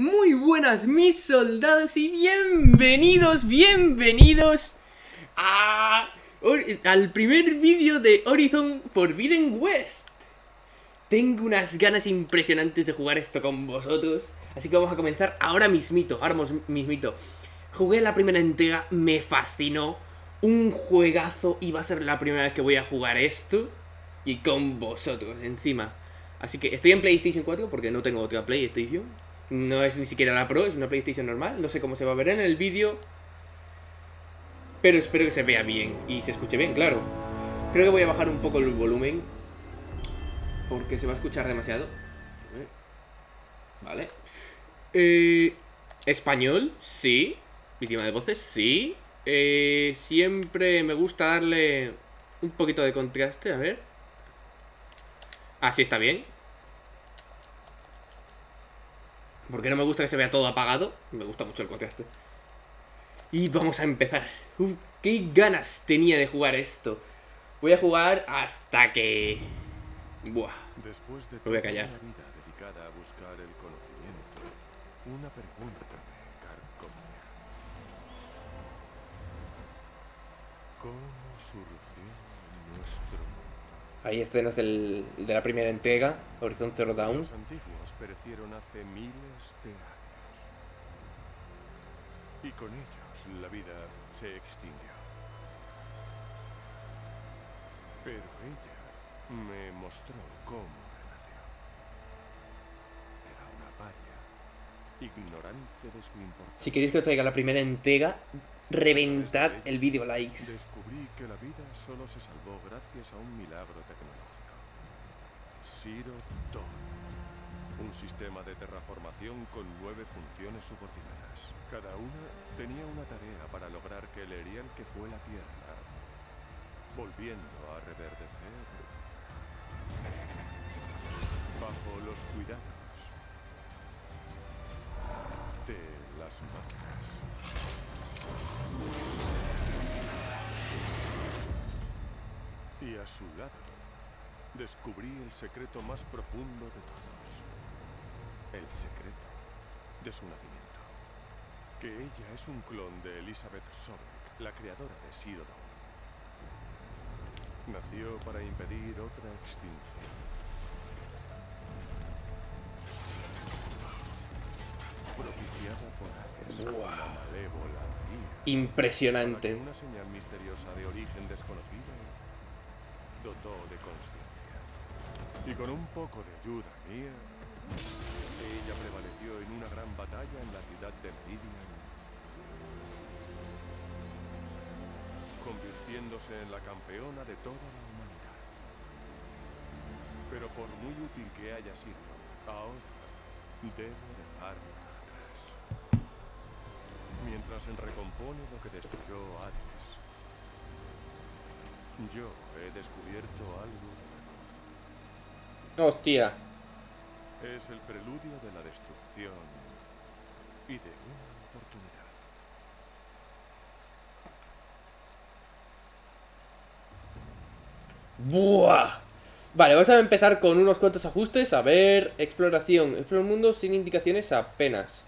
Muy buenas mis soldados y bienvenidos, bienvenidos a, al primer vídeo de Horizon Forbidden West. Tengo unas ganas impresionantes de jugar esto con vosotros, así que vamos a comenzar ahora mismito, ahora mismito. Jugué la primera entrega, me fascinó, un juegazo y va a ser la primera vez que voy a jugar esto y con vosotros encima. Así que estoy en PlayStation 4 porque no tengo otra PlayStation. No es ni siquiera la Pro, es una PlayStation normal. No sé cómo se va a ver en el vídeo. Pero espero que se vea bien y se escuche bien, claro. Creo que voy a bajar un poco el volumen. Porque se va a escuchar demasiado. Vale. Eh, Español, sí. Víctima de voces, sí. Eh, siempre me gusta darle un poquito de contraste, a ver. Así está bien. Porque no me gusta que se vea todo apagado. Me gusta mucho el contraste. Y vamos a empezar. Uf, qué ganas tenía de jugar esto. Voy a jugar hasta que... Buah. Después de voy a callar. Vida dedicada a buscar el conocimiento, una pregunta me carcomía. ¿Cómo surgió nuestro mundo? Hay escenas del, de la primera entrega, Horizon Zero Dawn. Los antiguos perecieron hace miles de años. Y con ellos la vida se extinguió. Pero ella me mostró cómo renació. Era una paria, ignorante de su importancia. Si queréis que os traiga la primera entrega, reventad el vídeo likes. Descubrí que la vida solo se salvó gracias a un milagro tecnológico. Dawn. Un sistema de terraformación con nueve funciones subordinadas. Cada una tenía una tarea para lograr que el Erial que fue la Tierra, volviendo a reverdecer bajo los cuidados de las máquinas. Y a su lado, descubrí el secreto más profundo de todos. El secreto de su nacimiento. Que ella es un clon de Elizabeth Sobek, la creadora de Dawn. Nació para impedir otra extinción. Propiciada por malévola María. Impresionante. Una señal misteriosa de origen desconocido dotó de consciencia. Y con un poco de ayuda mía, ella prevaleció en una gran batalla en la ciudad de Meridian, convirtiéndose en la campeona de toda la humanidad. Pero por muy útil que haya sido, ahora debo dejarla atrás. Mientras él recompone lo que destruyó Hades. Yo he descubierto algo. Hostia. Es el preludio de la destrucción y de una oportunidad. Buah. Vale, vamos a empezar con unos cuantos ajustes. A ver, exploración. Explora el mundo sin indicaciones apenas.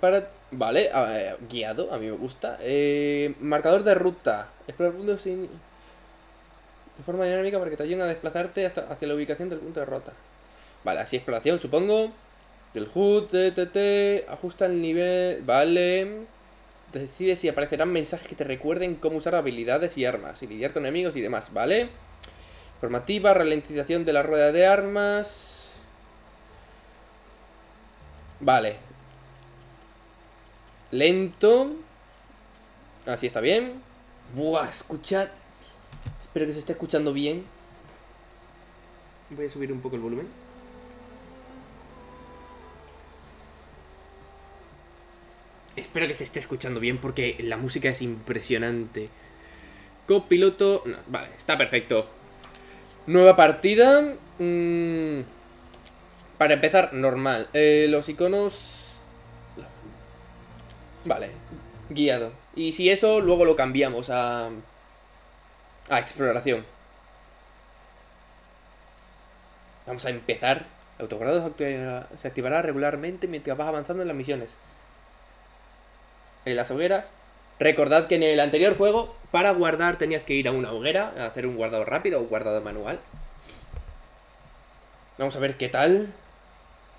Para... Vale, ver, guiado, a mí me gusta. Eh, marcador de ruta. Explora el mundo sin... De forma dinámica para que te ayuden a desplazarte hasta, hacia la ubicación del punto de rota. Vale, así exploración, supongo. Del HUD, TTT, ajusta el nivel... Vale... Decide si aparecerán mensajes que te recuerden cómo usar habilidades y armas, y lidiar con enemigos y demás, ¿vale? Formativa, ralentización de la rueda de armas. Vale. Lento. Así está bien. Buah, escuchad. Espero que se esté escuchando bien. Voy a subir un poco el volumen. Espero que se esté escuchando bien porque la música es impresionante. Copiloto... Vale, está perfecto. Nueva partida. Mm, para empezar, normal. Eh, los iconos... Vale, guiado. Y si eso, luego lo cambiamos a... A exploración. Vamos a empezar El autoguardado se activará, regularmente mientras vas avanzando en las misiones. En las hogueras. Recordad que en el anterior juego, para guardar tenías que ir a una hoguera, a hacer un guardado rápido o guardado manual. Vamos a ver qué tal.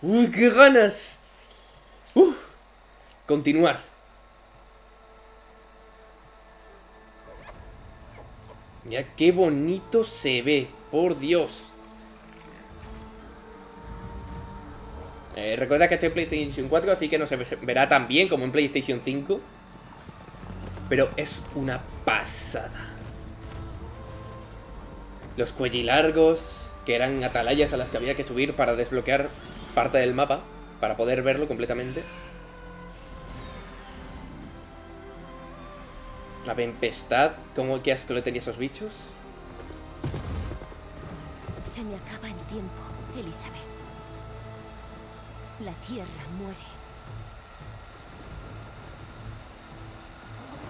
¡Uy, qué ganas! ¡Uf! Continuar. Mira qué bonito se ve, por Dios. Eh, recuerda que estoy en PlayStation 4, así que no se verá tan bien como en PlayStation 5. Pero es una pasada. Los cuellilargos, que eran atalayas a las que había que subir para desbloquear parte del mapa, para poder verlo completamente. La tempestad, ¿cómo que asco le tenía esos bichos? Se me acaba el tiempo, Elizabeth. La tierra muere.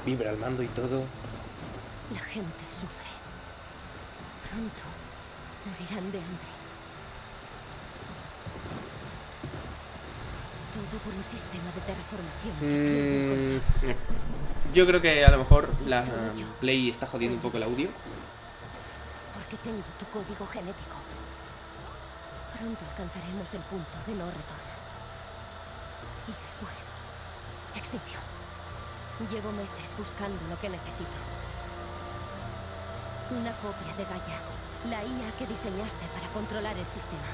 Vibra el mando y todo. La gente sufre. Pronto morirán de hambre. Todo por un sistema de terraformación. Mm. Yo creo que a lo mejor la Play está jodiendo un poco el audio. Porque tengo tu código genético. Pronto alcanzaremos el punto de no retorno. Y después, extinción. Llevo meses buscando lo que necesito. Una copia de Gaia, la IA que diseñaste para controlar el sistema.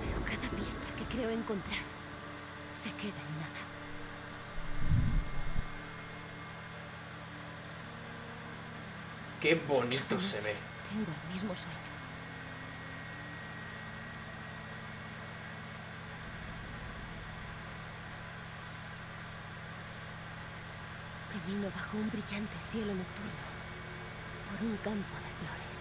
Pero cada pista que creo encontrar se queda en nada. Qué bonito se ve. Tengo el mismo sueño. Camino bajo un brillante cielo nocturno, por un campo de flores.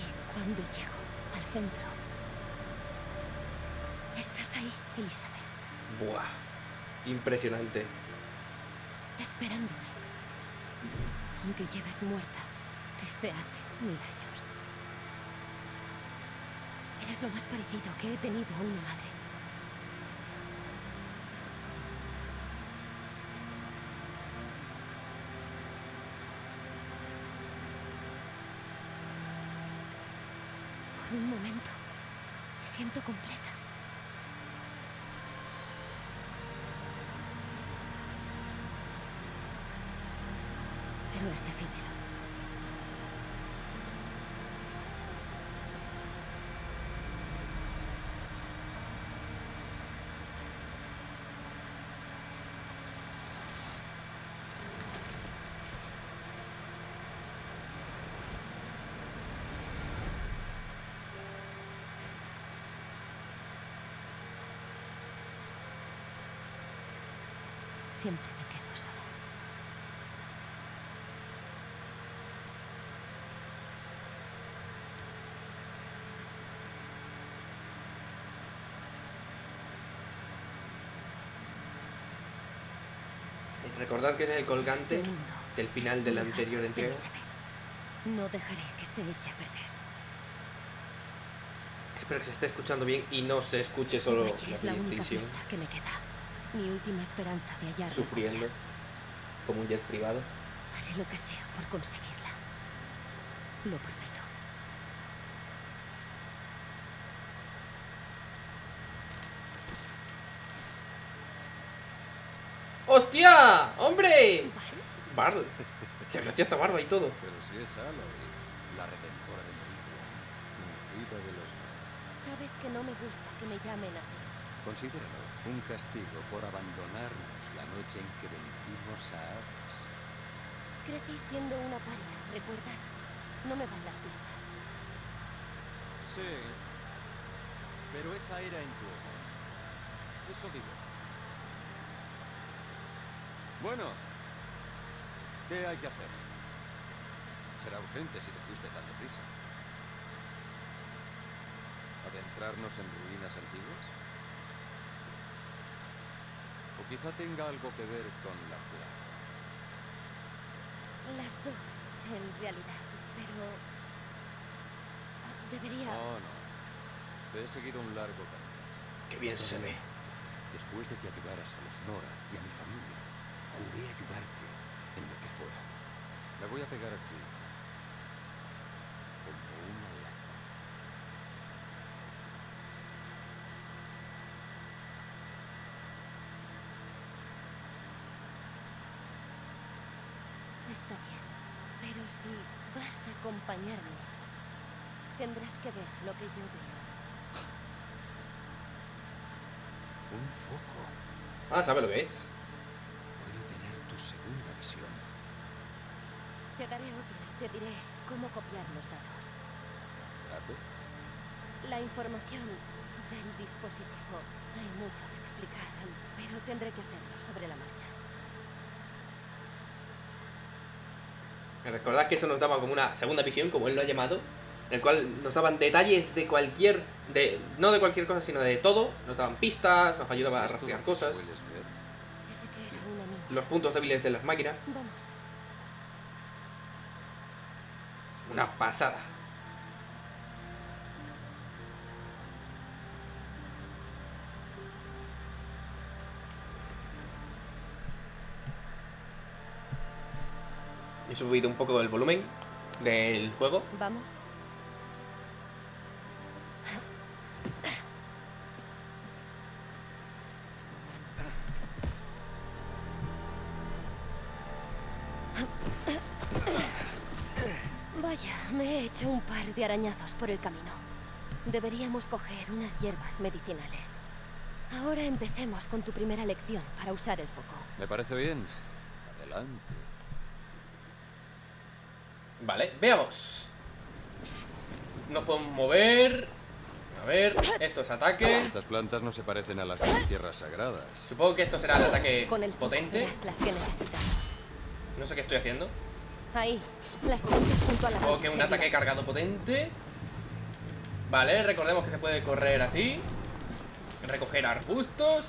Y cuando llego al centro, estás ahí, Elizabeth, Buah. Impresionante. esperándome. Aunque lleves muerta desde hace mil años. Eres lo más parecido que he tenido a una madre. Por un momento me siento completa. Pero es efímero. Siempre me quedo sola. Recordad que es el colgante Este mundo del final de la anterior entrega. No dejaré que se eche a perder. Espero que se esté escuchando bien y no se escuche Este solo la es la única que me queda. Mi última esperanza de hallar sufriendo como un jet privado. Haré lo que sea por conseguirla. Lo prometo. ¡Hostia! ¡Hombre! Vale. Barl. Se agracia esta barba y todo. Pero si es Aloy, la redentora de Meridian, ungida de los... Sabes que no me gusta que me llamen así. Considéralo un castigo por abandonarnos la noche en que vencimos a Hades. Crecí siendo una paria, ¿recuerdas? No me van las fiestas. Sí, pero esa era en tu honor. Eso digo. Bueno, ¿qué hay que hacer? Será urgente si te fuiste tan deprisa. ¿Adentrarnos en ruinas antiguas? ¿O quizá tenga algo que ver con la plaga. Las dos, en realidad. Pero... Debería... No, no. Te he seguido un largo camino. Qué bien se ve. Después de que ayudaras a los Nora y a mi familia, juré ayudarte en lo que fuera. Me voy a pegar a ti. Como una lapa. Está bien. Pero si vas a acompañarme, tendrás que ver lo que yo veo. Un foco. Ah, ¿sabe lo que es? Puedo tener tu segunda visión. Te daré otro y te diré cómo copiar los datos. ¿Dato? La información del dispositivo. Hay mucho que explicar, pero tendré que hacerlo sobre la marcha. Recordad que eso nos daba como una segunda visión, como él lo ha llamado, en el cual nos daban detalles de cualquier, de no de cualquier cosa, sino de todo. Nos daban pistas, nos ayudaba a ¿Es esto rastrear cosas, los puntos débiles de las máquinas. Vamos. Una pasada. He subido un poco el volumen del juego. Vamos. Vaya, me he hecho un par de arañazos por el camino. Deberíamos coger unas hierbas medicinales. Ahora empecemos con tu primera lección para usar el foco. Me parece bien. Adelante. Vale, veamos. Nos podemos mover. A ver, esto es ataque. Estas plantas no se parecen a las de las tierras sagradas. Supongo que esto será el ataque Con el potente. las que necesitamos. No sé qué estoy haciendo. Ahí, las tienes junto a la Supongo que un ataque cargado potente. Vale, recordemos que se puede correr así. Recoger arbustos.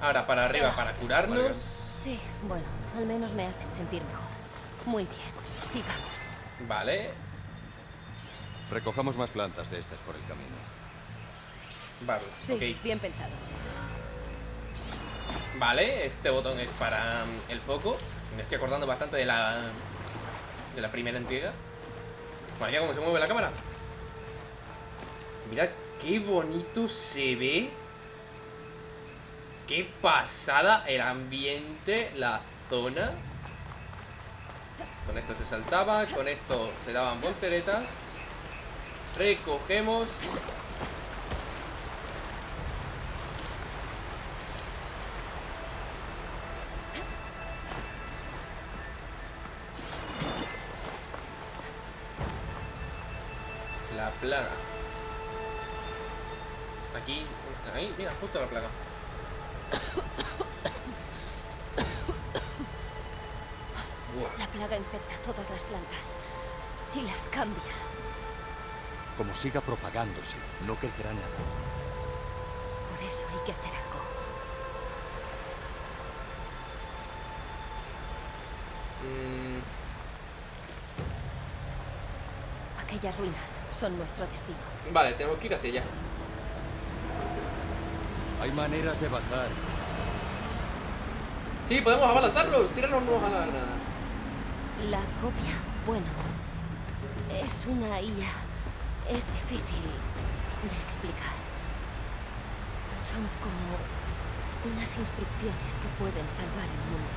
Ahora para arriba para curarnos. Sí, bueno, al menos me hacen sentir mejor. Muy bien, sigamos. Vale, Recojamos más plantas de estas por el camino. vale, Sí, bien pensado. Vale, este botón es para mm, el foco. Me estoy acordando bastante de la de la primera entrega. Vaya cómo se mueve la cámara. Mira qué bonito se ve. Qué pasada el ambiente, la zona. Con esto se saltaba, con esto se daban volteretas. Recogemos. La plaga. Aquí, ahí, mira, justo la plaga. Todas las plantas y las cambia. Como siga propagándose, no crecerá nada. Por eso hay que hacer algo. Mm, Aquellas ruinas son nuestro destino. vale, tenemos que ir hacia allá. Hay maneras de bajar. Sí, podemos abalanzarlos, tirarnos a la granada. La copia, bueno, es una IA. Es difícil de explicar. Son como unas instrucciones que pueden salvar el mundo.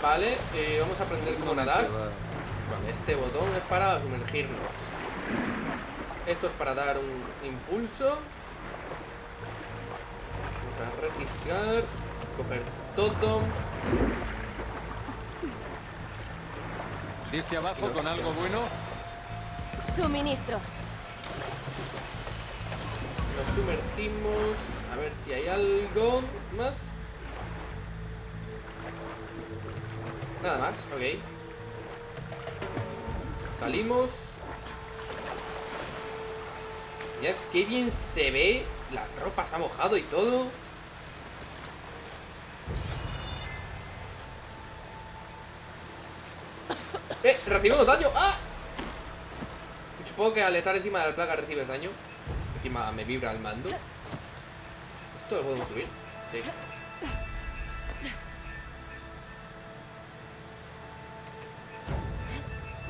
Vale, eh, vamos a aprender cómo nadar. Vale, este botón es para sumergirnos. Esto es para dar un impulso. Registrar. Coger todo. ¿Diste abajo con algo bueno? Suministros. Nos sumergimos. A ver si hay algo más. Nada más, ok. Salimos. Mirad qué bien se ve. La ropa se ha mojado y todo. ¡Eh! ¡Recibimos daño! ¡Ah! Supongo que al estar encima de la plaga recibes daño. Encima me vibra el mando. ¿Esto lo podemos subir? Sí.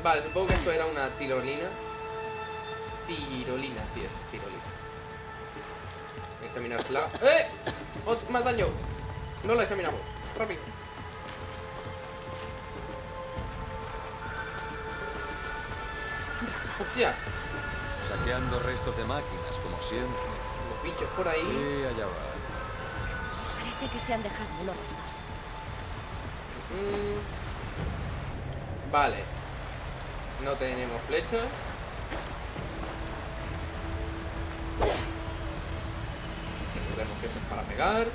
Vale, supongo que esto era una tirolina. Tirolina, sí, es tirolina. Examinar plaga. ¡Eh! ¡Más daño! No la examinamos. Rápido. ¡Hostia! Saqueando restos de máquinas, como siempre. Los bichos por ahí. Y allá va. Parece que se han dejado unos restos. Mm. Vale. No tenemos flechas. Recordemos que esto es para pegar.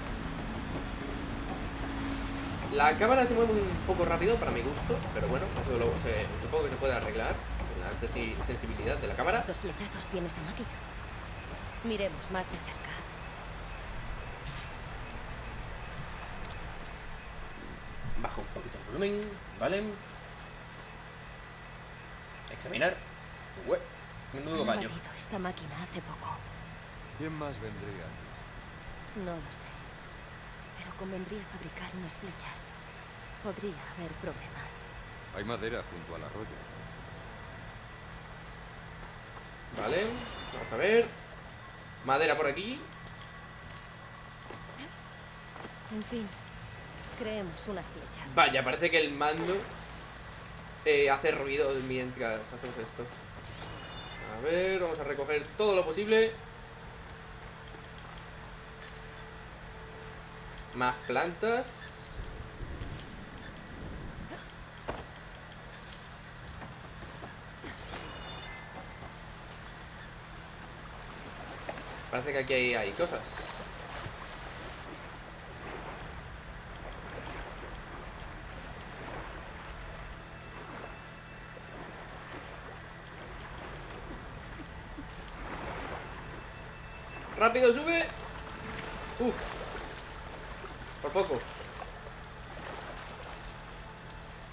La cámara se mueve un poco rápido para mi gusto, pero bueno, eso lo- se- supongo que se puede arreglar sensibilidad de la cámara. ¿Cuántos flechazos tiene esa máquina? Miremos más de cerca. Bajo un poquito el volumen, ¿vale? Examinar. Ue, menudo abatido esta máquina hace poco. ¿Quién más vendría? No lo sé. Pero convendría fabricar unas flechas. Podría haber problemas. Hay madera junto al arroyo. Vale, vamos a ver. Madera por aquí. En fin, creemos unas flechas. Vaya, parece que el mando eh, hace ruido mientras hacemos esto. A ver, vamos a recoger todo lo posible. Más plantas. Parece que aquí hay, hay cosas. Rápido, sube. Uf. Por poco.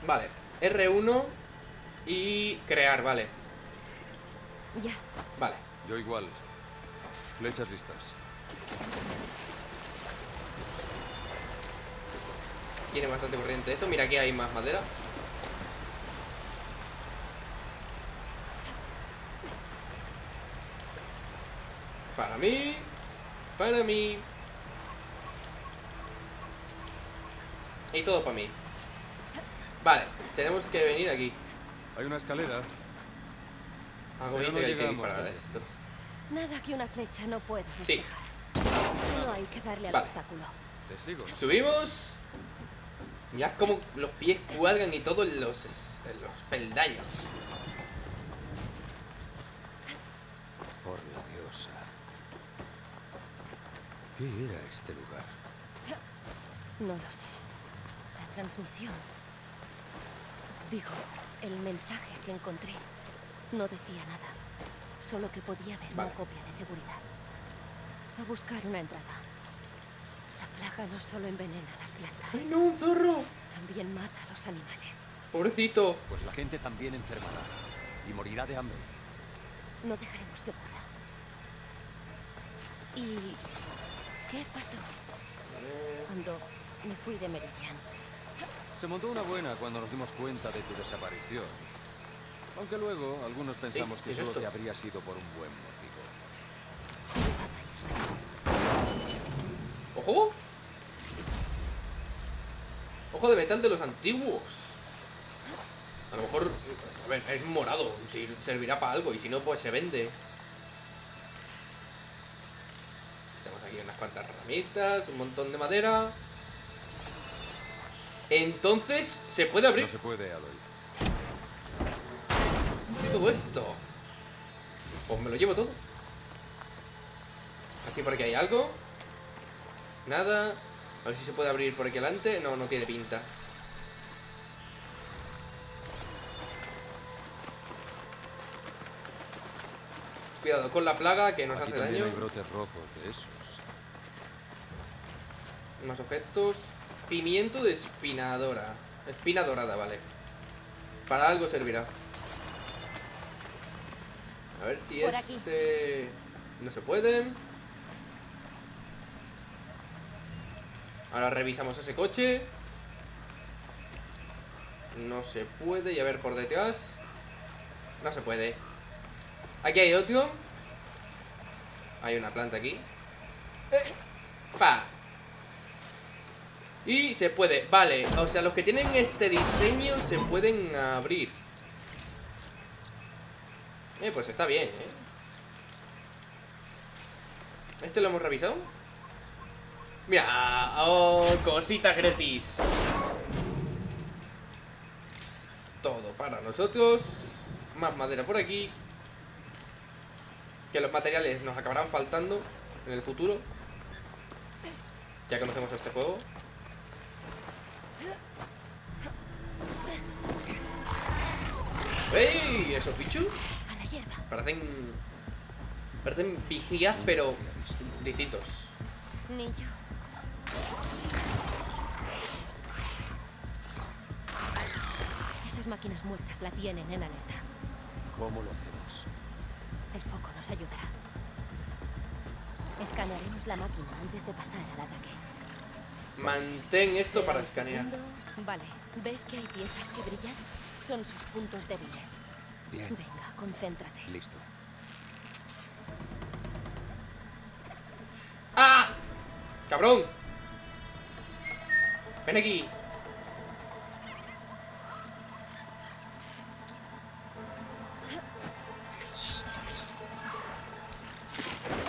Vale. R1 y crear, vale. Ya, Vale. Yo igual. Flechas listas. Tiene bastante corriente esto. Mira, aquí hay más madera. Para mí. Para mí. Y todo para mí. Vale, tenemos que venir aquí. Hay una escalera. Bien no que hay que ir llegamos para desde- esto. Nada que una flecha no pueda Sí. Solo hay que darle al Vale. obstáculo. Te sigo. Subimos. Mirad cómo los pies cuelgan y todo en los, los peldaños. Por la diosa. ¿Qué era este lugar? No lo sé. La transmisión. Digo, el mensaje que encontré no decía nada. Solo que podía haber Vale. una copia de seguridad. A buscar una entrada. La plaga no solo envenena las ¡Ay, plantas, no, un zorro! también mata a los animales. Pobrecito. Pues la gente también enfermará. Y morirá de hambre. No dejaremos que pueda. ¿Y qué pasó? Cuando me fui de Meridian. Se montó una buena cuando nos dimos cuenta de tu desaparición. Aunque luego algunos pensamos ¿qué que solo esto? te habría sido por un buen motivo. ¡Ojo! Ojo de metal de los antiguos. A lo mejor, a ver, es morado. Si servirá para algo y si no, pues se vende. Tenemos aquí unas cuantas ramitas, un montón de madera. Entonces, ¿se puede abrir No se puede, Aloy. Todo esto? Pues me lo llevo todo. Aquí por aquí hay algo. Nada. A ver si se puede abrir por aquí adelante. No, no tiene pinta. Cuidado con la plaga que nos Aquí hace daño. hay brotes rojos de esos. Más objetos. Pimiento de espinadora. Espina dorada, vale. Para algo servirá. A ver si Por aquí. este... No se puede. Ahora revisamos ese coche. No se puede. Y a ver por detrás. No se puede. Aquí hay otro. Hay una planta aquí. Eh, Pa. Y se puede, vale, o sea, los que tienen este diseño se pueden abrir Eh, pues está bien, eh ¿Este lo hemos revisado? Mira, oh, cositas gratis Todo para nosotros Más madera por aquí Que los materiales nos acabarán faltando En el futuro Ya conocemos este juego ¡Ey! ¿Esos bichos? Hierba. Parecen. Parecen vigías, pero distintos. Ni yo. Esas máquinas muertas la tienen en alerta. ¿Cómo lo hacemos? El foco nos ayudará. Escanearemos la máquina antes de pasar al ataque. Mantén esto para escanear. Vale, ¿ves que hay piezas que brillan? Son sus puntos débiles. Bien. Venga, concéntrate. Listo. ¡Ah! ¡Cabrón! Ven aquí.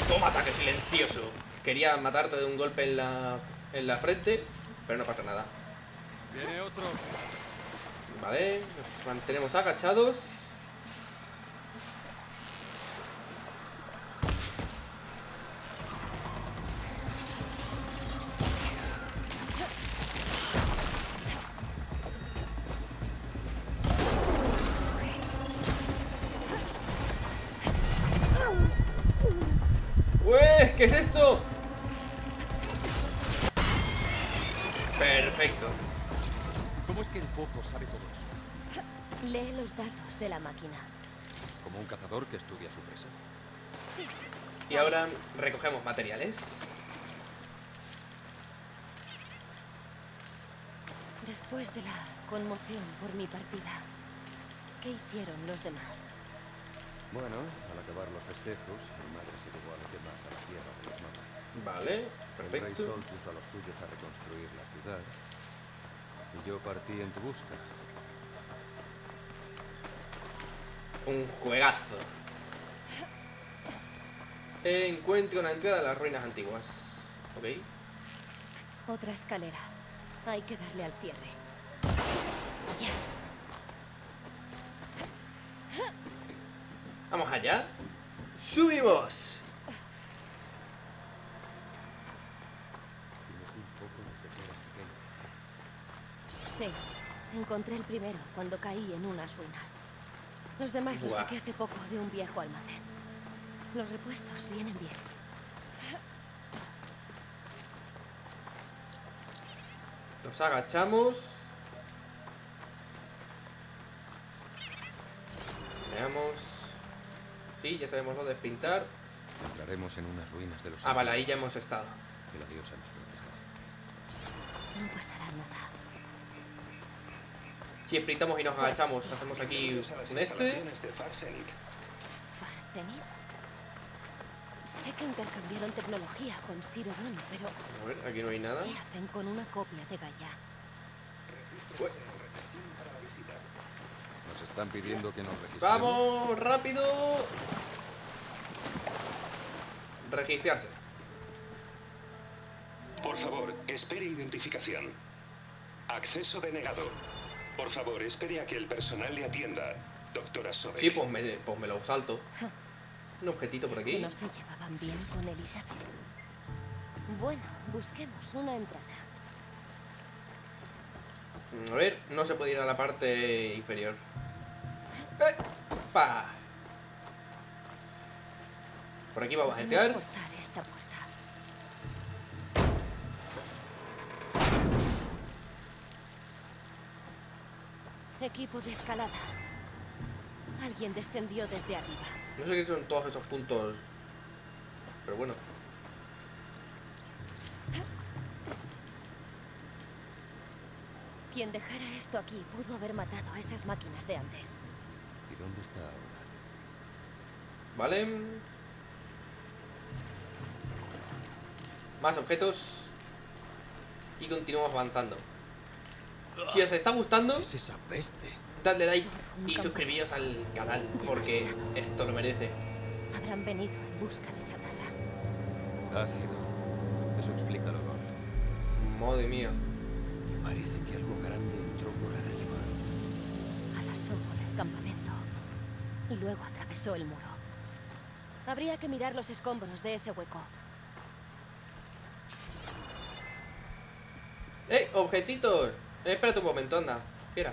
Toma ataque silencioso. Quería matarte de un golpe en la, en la frente, pero no pasa nada. Viene otro. Vale, nos mantenemos agachados. ¿Qué es esto? Perfecto. ¿Cómo es que el foco sabe todo eso? Lee los datos de la máquina. Como un cazador que estudia su presa. Sí. Y ahora recogemos materiales. Después de la conmoción por mi partida, ¿qué hicieron los demás? Bueno, al acabar los festejos, mi madre se llevó a los demás a la tierra de los mamás. Vale, El rey perfecto. Sol puso a los suyos a reconstruir la ciudad. Y yo partí en tu busca. Un juegazo. Encuentre una entrada a las ruinas antiguas. Ok. Otra escalera. Hay que darle al cierre. Ya. Vamos allá. ¡Subimos! Sí. Encontré el primero cuando caí en unas ruinas. Los demás los saqué hace poco de un viejo almacén. Los repuestos vienen bien. Nos agachamos. Sí, ya sabemos dónde pintar. Entraremos en unas ruinas de los Ah, vale, ahí ya hemos estado. Que la diosa nos proteja. No pasará nada. Si sprintamos y nos agachamos, hacemos aquí un este. Farcenit. Sé que intercambiaron tecnología con Sirodon, pero A ver, aquí no hay nada. ¿qué hacen con una copia de Gaia? Ué, Nos están pidiendo que nos registremos. ¡Vamos! ¡Rápido! Registrarse. Por favor, espere identificación. Acceso denegado. Por favor, espere a que el personal le atienda. Doctora Sobek. Sí, pues me, pues me lo salto. Un objetito por Es que aquí. no se llevaban bien con Elizabeth. Bueno, busquemos una entrada. A ver, no se puede ir a la parte inferior. Eh, pa. Por aquí vamos a entrar. Equipo de escalada. Alguien descendió desde arriba. No sé qué son todos esos puntos. Pero bueno. Quien dejara esto aquí pudo haber matado a esas máquinas de antes. ¿Y dónde está ahora? Vale. Más objetos. Y continuamos avanzando. Si os está gustando, ¿Qué es esa peste? dadle like y suscribíos al canal porque esto lo merece. Habrán venido en busca de chatarra. Ácido. Eso explica el olor. Madre mía. Y parece que algo grande entró por arriba. Arrasó con el campamento. Y luego atravesó el muro. Habría que mirar los escombros de ese hueco. ¡Eh! ¡Objetitos! Eh, espérate un momento, anda. Espera.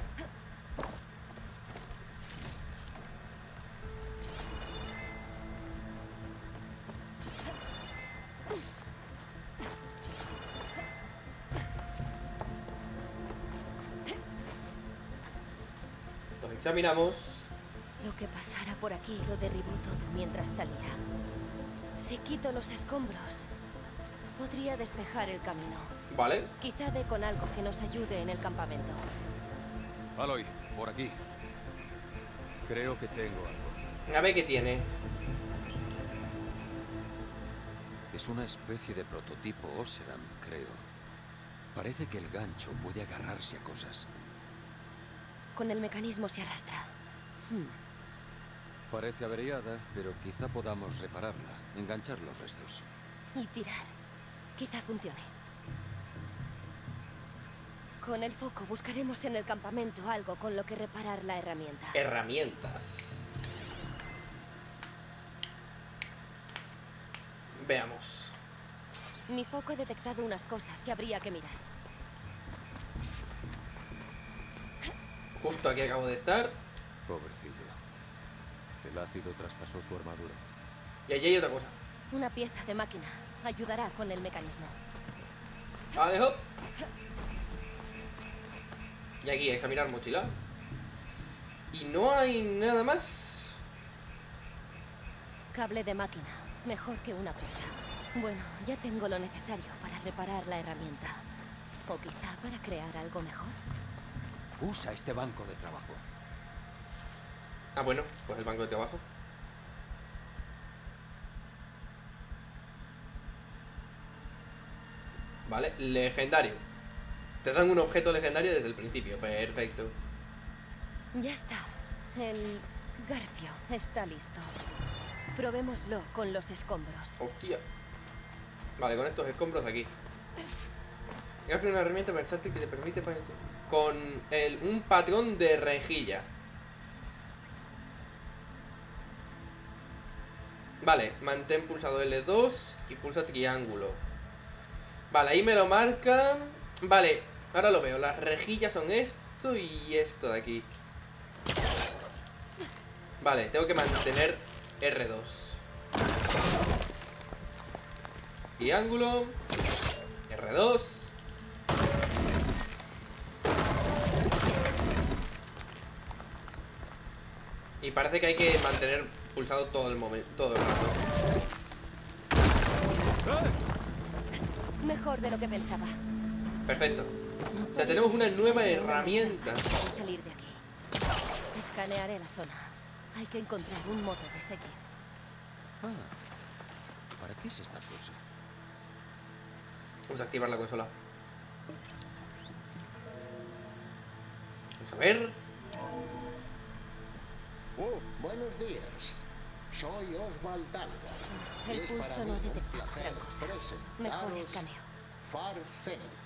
Los examinamos. Lo que pasara por aquí lo derribó todo mientras salía. Si quito los escombros, podría despejar el camino. Vale. Quizá dé con algo que nos ayude en el campamento. Aloy, por aquí. Creo que tengo algo. A ver qué tiene. Es una especie de prototipo Oseram, creo. Parece que el gancho puede agarrarse a cosas. Con el mecanismo se arrastra. Hmm, Parece averiada, pero quizá podamos repararla, enganchar los restos. Y tirar. Quizá funcione. Con el foco buscaremos en el campamento algo con lo que reparar la herramienta. Herramientas. Veamos. Mi foco ha detectado unas cosas que habría que mirar. Justo aquí acabo de estar. Pobrecillo. El ácido traspasó su armadura. Y allí hay otra cosa. Una pieza de máquina ayudará con el mecanismo. Vale, hop. Y aquí, examinar mochila. Y no hay nada más. Cable de máquina, mejor que una puerta. Bueno, ya tengo lo necesario para reparar la herramienta. O quizá para crear algo mejor. Usa este banco de trabajo. Ah, bueno, pues el banco de trabajo. Vale, legendario. Te dan un objeto legendario desde el principio. Perfecto. Ya está. El garfio está listo. Probémoslo con los escombros. Hostia. Vale, con estos escombros de aquí. Gafre una herramienta versátil que te permite con el, un patrón de rejilla. Vale, mantén pulsado L2 y pulsa triángulo. Vale, ahí me lo marca. Vale, ahora lo veo. Las rejillas son esto y esto de aquí. Vale, tengo que mantener R2. Triángulo. R2. Y parece que hay que mantener pulsado todo el momento, todo el rato. Mejor de lo que pensaba. Perfecto. No O sea, tenemos una nueva herramienta. salir de aquí. Escanearé la zona. Hay que encontrar un modo de seguir. Ah, ¿para qué es esta cosa? Vamos a activar la consola. Vamos a ver. Oh, buenos días. Soy Oswald Dalgar. y El es pulso para no detecta gran cosa. Mejor escaneo. Far Zenith.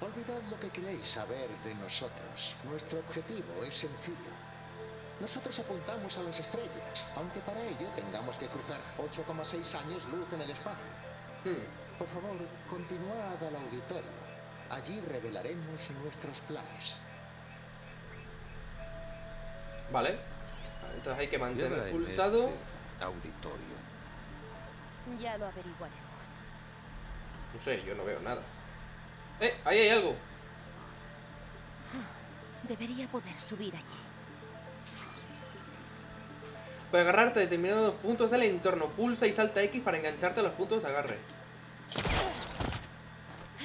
Olvidad lo que queréis saber de nosotros. Nuestro objetivo es sencillo. Nosotros apuntamos a las estrellas, aunque para ello tengamos que cruzar 8,6 años luz en el espacio. Hmm, Por favor, continuad al auditorio. Allí revelaremos nuestros planes. Vale. Entonces hay que mantener en pulsado. este. auditorio? Ya lo averiguaremos. No sé, yo no veo nada. ¡Eh! ¡Ahí hay algo! Debería poder subir allí. Puedes agarrarte a determinados puntos del entorno. Pulsa y salta X para engancharte a los puntos de agarre.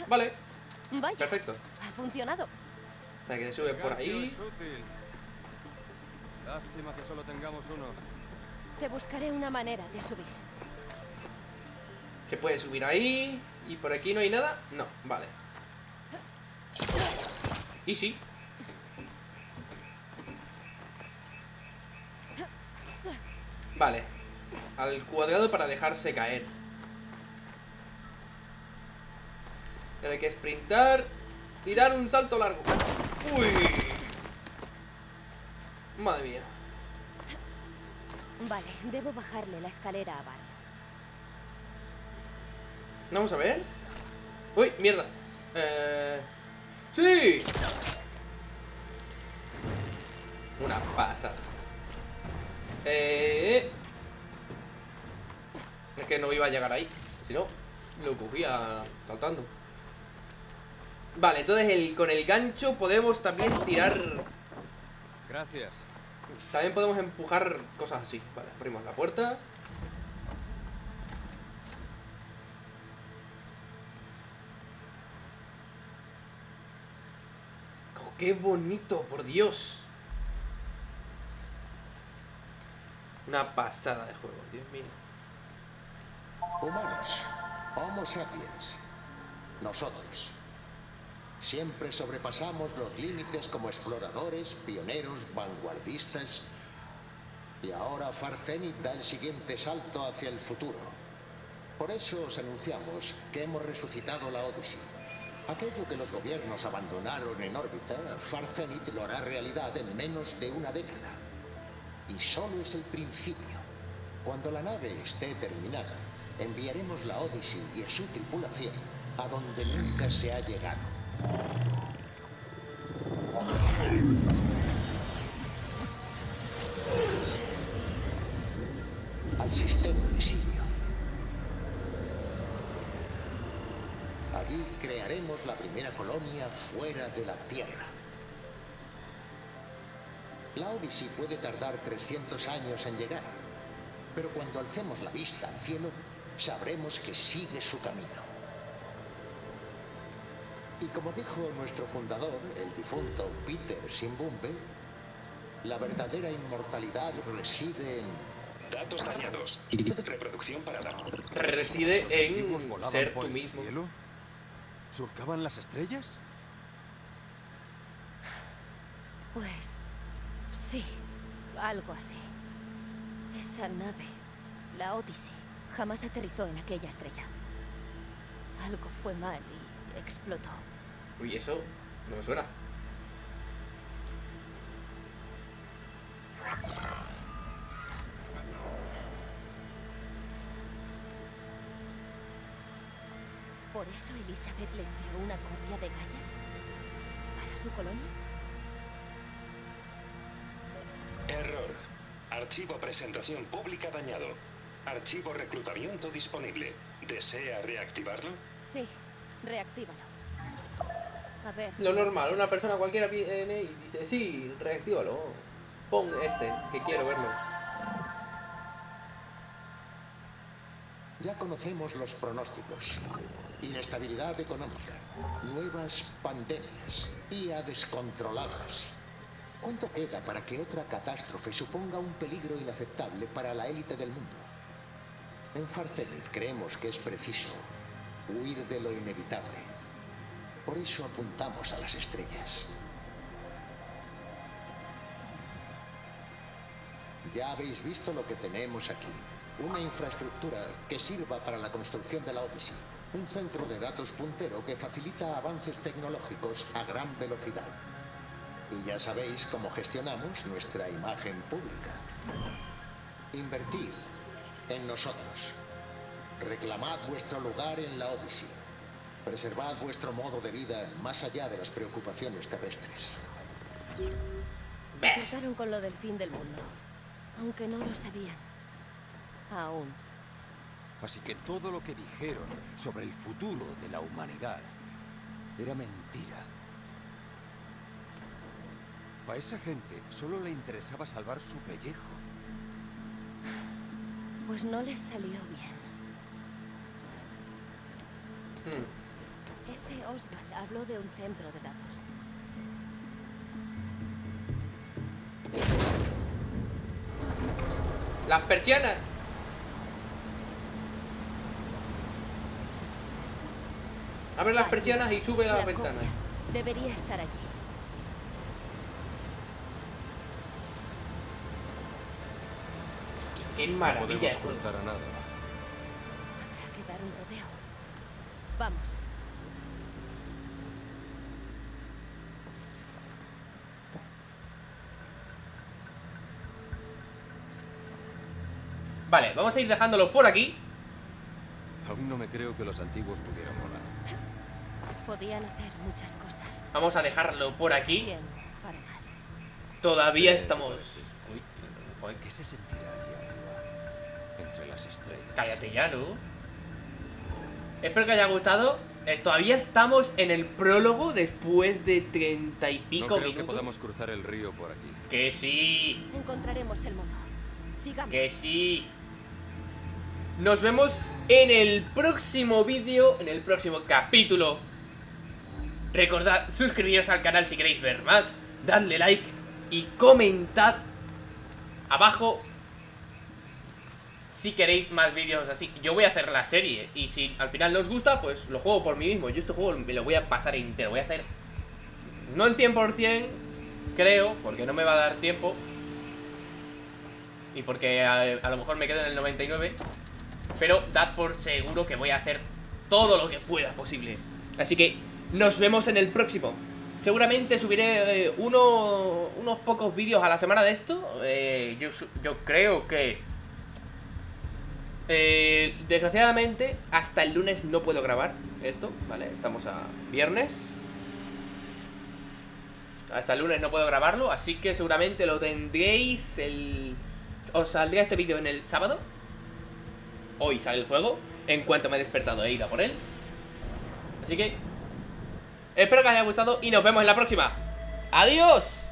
Vale, Vaya, perfecto. ha funcionado. O sea, que se sube por ahí. Lástima que solo tengamos uno. Te buscaré una manera de subir. Se puede subir ahí. ¿Y por aquí no hay nada? No, vale. Y sí. Vale. Al cuadrado para dejarse caer. Hay que sprintar y dar un salto largo. Uy. Madre mía. Vale, debo bajarle la escalera a Val. Vamos a ver. Uy, mierda. Eh... ¡Sí! Una pasada. Eh... Es que no iba a llegar ahí. Si no, lo cogía saltando. Vale, entonces el, con el gancho podemos también tirar... Gracias. También podemos empujar cosas así. Vale, abrimos la puerta. Oh, ¡Qué bonito, por Dios! Una pasada de juego, Dios mío. Humanos, Homo sapiens, nosotros. Siempre sobrepasamos los límites como exploradores, pioneros, vanguardistas. Y ahora Farzenit da el siguiente salto hacia el futuro. Por eso os anunciamos que hemos resucitado la Odyssey. Aquello que los gobiernos abandonaron en órbita, Farzenit lo hará realidad en menos de una década. Y solo es el principio. Cuando la nave esté terminada, enviaremos la Odyssey y a su tripulación a donde nunca se ha llegado. Fuera de la Tierra. La Odyssey puede tardar 300 años en llegar, pero cuando alcemos la vista al cielo, sabremos que sigue su camino. Y como dijo nuestro fundador, el difunto Peter Simbumbe, la verdadera inmortalidad reside en... Datos dañados. Reproducción parada. Reside ¿Los antiguos en ser tú mismo. cielo? ¿Surcaban las estrellas? Pues... sí, algo así. Esa nave, la Odyssey, jamás aterrizó en aquella estrella. Algo fue mal y explotó. Uy, eso no me suena. ¿Por eso Elizabeth les dio una copia de Gaia? ¿Para su colonia? Error. Archivo presentación pública dañado. Archivo reclutamiento disponible. ¿Desea reactivarlo? Sí, reactívalo. A ver si... Lo normal, una persona cualquiera viene y dice, sí, reactívalo. Pon este, que quiero verlo. Ya conocemos los pronósticos. Inestabilidad económica, nuevas pandemias, IA descontroladas. ¿Cuánto queda para que otra catástrofe suponga un peligro inaceptable para la élite del mundo? En Farcelet creemos que es preciso huir de lo inevitable. Por eso apuntamos a las estrellas. Ya habéis visto lo que tenemos aquí. Una infraestructura que sirva para la construcción de la Odyssey. Un centro de datos puntero que facilita avances tecnológicos a gran velocidad. Y ya sabéis cómo gestionamos nuestra imagen pública. Invertid en nosotros. Reclamad vuestro lugar en la Odyssey. Preservad vuestro modo de vida más allá de las preocupaciones terrestres. Acertaron con lo del fin del mundo. Aunque no lo sabían. Aún. Así que todo lo que dijeron sobre el futuro de la humanidad era mentira. A esa gente solo le interesaba salvar su pellejo. Pues no les salió bien. Hmm. Ese Oswald habló de un centro de datos. Las persianas. Abre las persianas y sube a la la ventana. copia. Debería estar allí. Qué No maravilla. podemos juego. cruzar a nada. Habrá que dar un rodeo. Vamos. Vale, vamos a ir dejándolo por aquí. Aún no me creo que los antiguos pudieran volar. Podían hacer muchas cosas. Vamos a dejarlo por aquí. Bien, para mal. Todavía Sí, estamos. Uy, ¿Qué se? Entre las estrellas. cállate ya, ¿no? Espero que haya gustado. Eh, todavía estamos en el prólogo después de treinta y No pico creo que minutos. podamos cruzar el río por aquí. Que sí, Encontraremos el motor. Sigamos. que sí. Nos vemos en el próximo vídeo, en el próximo capítulo. Recordad suscribiros al canal si queréis ver más, dadle like y comentad abajo si queréis más vídeos así. Yo voy a hacer la serie y si al final no os gusta, pues lo juego por mí mismo. Yo este juego me lo voy a pasar entero. Voy a hacer, no el 100%, creo, porque no me va a dar tiempo. Y porque a, lo mejor me quedo en el 99. Pero dad por seguro que voy a hacer todo lo que pueda posible. Así que nos vemos en el próximo. Seguramente subiré eh, uno, unos pocos vídeos a la semana de esto. Eh, yo, yo creo que... eh, desgraciadamente, hasta el lunes no puedo grabar esto, ¿vale? Estamos a viernes. Hasta el lunes no puedo grabarlo, así que seguramente lo tendréis el... Os saldrá este vídeo en el sábado. Hoy sale el juego. En cuanto me he despertado he ido por él. Así que... Espero que os haya gustado y nos vemos en la próxima. ¡Adiós!